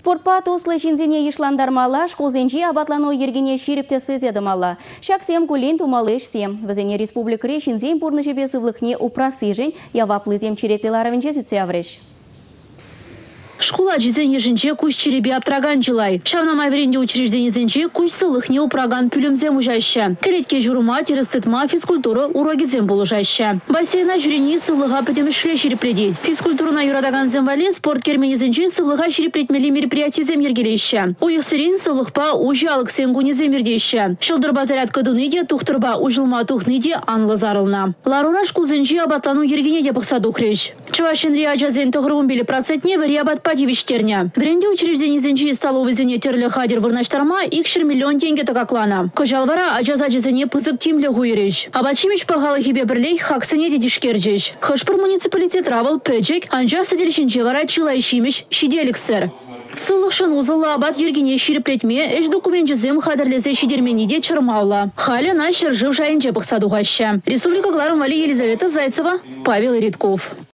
Спортпа тослы жинзене ишландармала, школзенжи абатлану ергене шириптес сезедімала. Шаксем кулен тумалышсем. Вазене республикаре шинзен бурны жебе сывлықне упрасы яваплызем черетеларовенже зүтсявреш. Школа жизен ежінче күш черебе аптраган жылай. Шавнамай веренде учреждениезенче күш сылықне упраган пүлімзем ұжайшы. Келетке жұрыма, терістітма, физкультура урогизем болужайшы. Бассейна жүрені сывлыға пөтемішле шерепледи. Физкультурына юрадаган земвале спорт керменезенче сывлыға шереплетмелі мероприятиезем ергелейші. Уйық сырен сывлықпа ужалық сенгунезем ердейші. Шылдырба заряд кыдуныде, тухтырба ужылма тухныде анлы зарылна. Ларура шкулзенче абатлану ергене де бұқса дұқреш. Чывашын риаджазен тұғырын білі процентне вари абат Падивиштерня. Бренде учреждений зенчи столовый зене терлі хадер вырнаштарма икшір миллион тенге такаклана. Кожалвара ажаза жезене пызык тимлі хуйреш. Абачимич пағалы хибе бірлей хаксыне дедишкерджеш. Хышпыр муниципалитет равыл пөджек анжа саделишінче вара чилайшимеш шиделіксір. Сылықшын узылы абат ергене шириплетме эш документ жызым хадырлезе шидермениде чырмаула. Халя на жив жайынче бұқсадуғашы. Республика Гларым Вали Елизавета Зайцева, Павел Ритков.